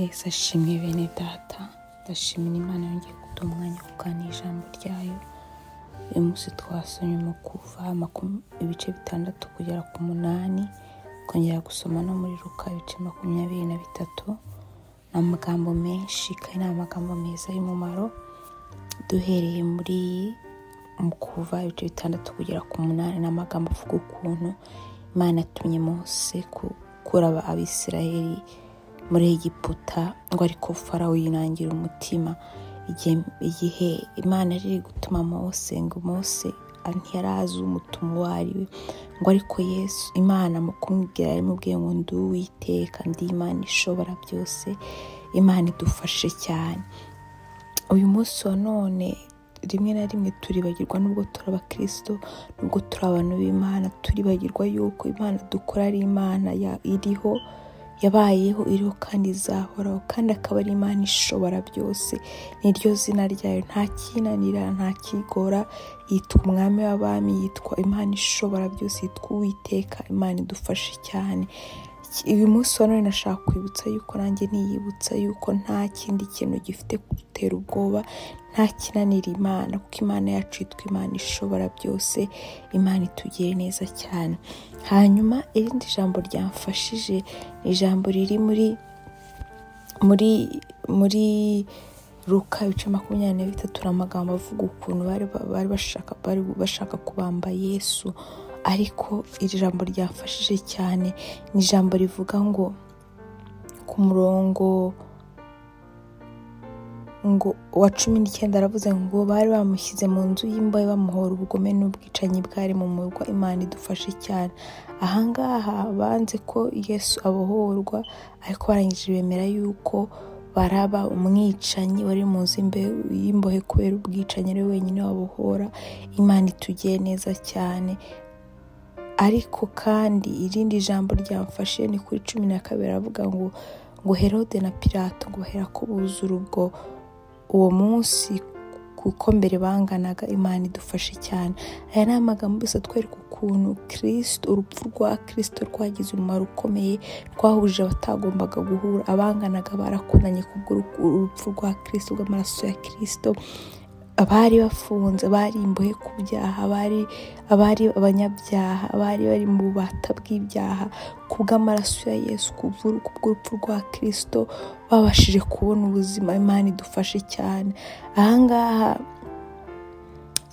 Yesu ashimwe bene data. Ndashimira imana yongeye kuduha umwanya wo kuganira ijambo ryayo. Uyu munsi twasomye mu kuva ibice bitandatu kugera ku munani twongera gusoma no muri ruka ibice makumyabiri na bitatu. Ni amagambo menshi kandi ni amagambo meza y'umumaro. Duhereye muri mu kuva ibice bitandatu kugera ku munani ni amagambo avuga ukuntu imana yatumye Mose gukura abisirayeli muri egiputa ngo ariko farawo yinangira umutima. Igihe imana riri gutuma Mose ngo Mose ntiyari azi umutima uwo ari we ngo ariko yesu imana mu kumubwira yarimubwiye ngo ndi uwiteka ndi imana ishobora byose imana idufashe cyane. Uyu munsi wa none rimwe na rimwe turibagirwa nubwo turi abakristo nubwo turi abantu b'imana turibagirwa yuko imana dukora ari imana iriho yabayeho iriho kandi izahoraho kandi akaba ari imana ishobora byose. Niryo zina ryayo nta kinanira nta kigora. Yitwa umwami w'abami yitwa imana ishobora byose yitwa uwiteka imana idufashe cyane. Uyu munsi wa none nashaka kwibutsa yuko nanjye niyibutsa yuko nta kindi kintu gifite kudutera ubwoba nta kinanira imana kuko imana yacu yitwa imana ishobora byose imana itugire neza cyane. Hanyuma irindi jambo ryamfashije ni ijambo riri muri muri muri ruka ibice makumyabiri na bitatu ni amagambo avuga ukuntu bari bashaka kubamba yesu. Ariko iri jambo ryafashije cyane. Ni ijambo rivuga ngo ku murongo ngo wa cumi n'icyenda aravuze ngo bari bamushyize mu nzu y'imbohe bamuhora ubugome n'ubwicanyi bwari mu murwa imana idufashe cyane. Ahangaha banze ko yesu abohorwa ariko barangije bemera yuko baraba umwicanyi wari mu nzu y'imbohe kubera ubwicanyi ari we wenyine wabohora. Imana itugiye neza cyane. Ariko kandi irindi jambo ryamfashe ni kuri cumi na kabiri avuga ngo ngo herode na pirato ngo bahera ko buzura ubwo uwo munsi kuko mbere banganaga imana idufashe cyane. Aya ni amagambo yose atwereka ukuntu kirisito urupfu rwa kirisito rwagize umumaro ukomeye rwahuje abatagombaga guhura. Abanganaga barakundanye kubw'urupfu rwa kirisito rw'amaraso ya kirisito abari bafunze bari imbohe ku byaha abari abanyabyaha abari bari mu bubata bw'ibyaha ku bw'amaraso ya yesu kubw'urupfu rwa kirisito babashije kubona ubuzima imana idufashe cyane. Ahangaha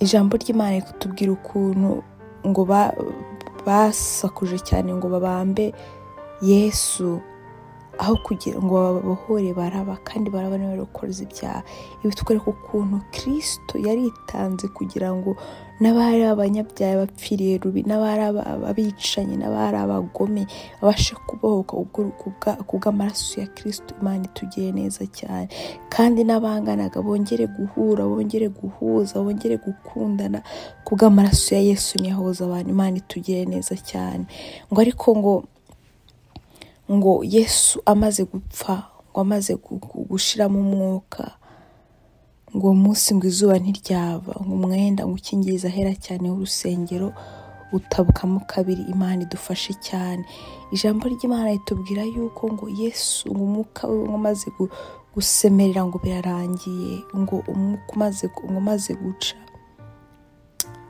ijambo ry'imana kutubwira ukuntu ngo basakuje cyane ngo babambe yesu. Aho kugira ngo babohore baraba kandi baraba niba bakoze ibyaha ibi twereka ukuntu kirisito yaritanze kugira ngo n'abari abanyabyaha bapfiriye rubi n'abari abicanyi n'abari abagome babashe kubohoka ku bw'amaraso ya kirisito imana itugiye neza cyane. Kandi n'abanganaga bongere guhura bongere guhuza bongere gukundana ku bw'amaraso ya yesu niyahoza abantu imana itugiye neza cyane. Ngo ariko ngo ngo yesu amaze gupfa ngo amaze gushiramo umwuka ngo uwo munsi ngo izuba ntiryava ngo umwenda ngo ukingiriza ahera cyane w'urusengero utabukamo kabiri imana idufashe cyane. Ijambo ry'imana ritubwira yuko ngo yesu ngo umwuka we ngo amaze gusemerera ngo birarangiye ngo umwuka umaze guca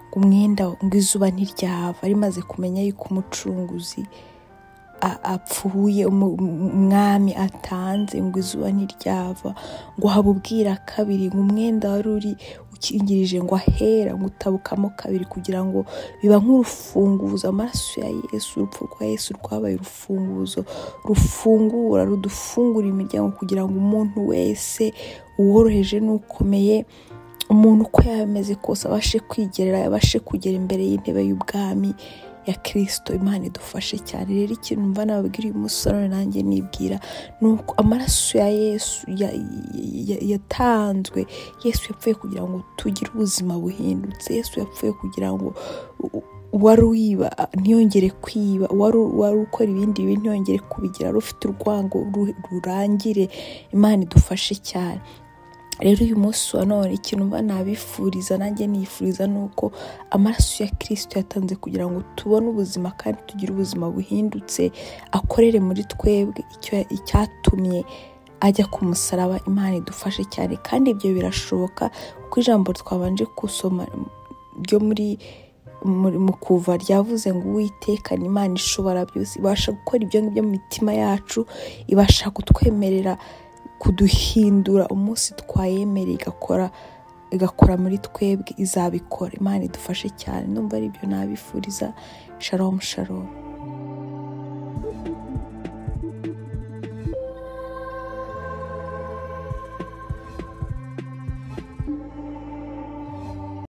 ngo umwenda ngo izuba ntiryava rimaze kumenya yuko umucunguzi apfuye umwami atanze ngo izuba ntiryava ngo habubwira kabiri ngo umwenda wari uri ukingirije ngo ahera ngo utabukamo kabiri kugira ngo biba nk'urufunguzo. Amaraso ya yesu urupfu rwa yesu rwabaye urufunguzo. Rufungura rudufungura imiryango kugira ngo umuntu wese uworoheje n'ukomeye umuntu uko yaba ameze kose abashe kwigerera abashe kugera imbere y'intebe y'ubwami ya kirisito imana idufashe cyane. Rero ikintu mva nababwira uyu munsi none nanjye nibwira ni uko amaraso ya yesu yatanzwe. Yesu yapfuye kugira ngo tugire ubuzima buhindutse yesu yapfuye kugira ngo wari wiba ntiyongere kwiba. Wari ukora ibindi bibi ntiyongere kubigira. Rufite urwango rurangire. Imana idufashe cyane. Rero uyu munsi wa none ikintu mba nabifuriza nanjye nifuriza ni uko amaraso ya kirisito yatanze kugira ngo tubone ubuzima kandi tugire ubuzima buhindutse akorere muri twebwe icyatumye ajya ku musaraba imana idufashe cyane. Kandi ibyo birashoboka kuko ijambo twabanje gusoma ryo muri mu kuva ryavuze ngo uwiteka ni imana ishobora byose ibasha gukora ibyo ngibyo mu mitima yacu ibasha kutwemerera kuduhindura umunsi twayemereye igakora igakora muri twebwe izabikora. Imana idufashe cyane. Numva ari byo nabifuriza. Sharomu sharomu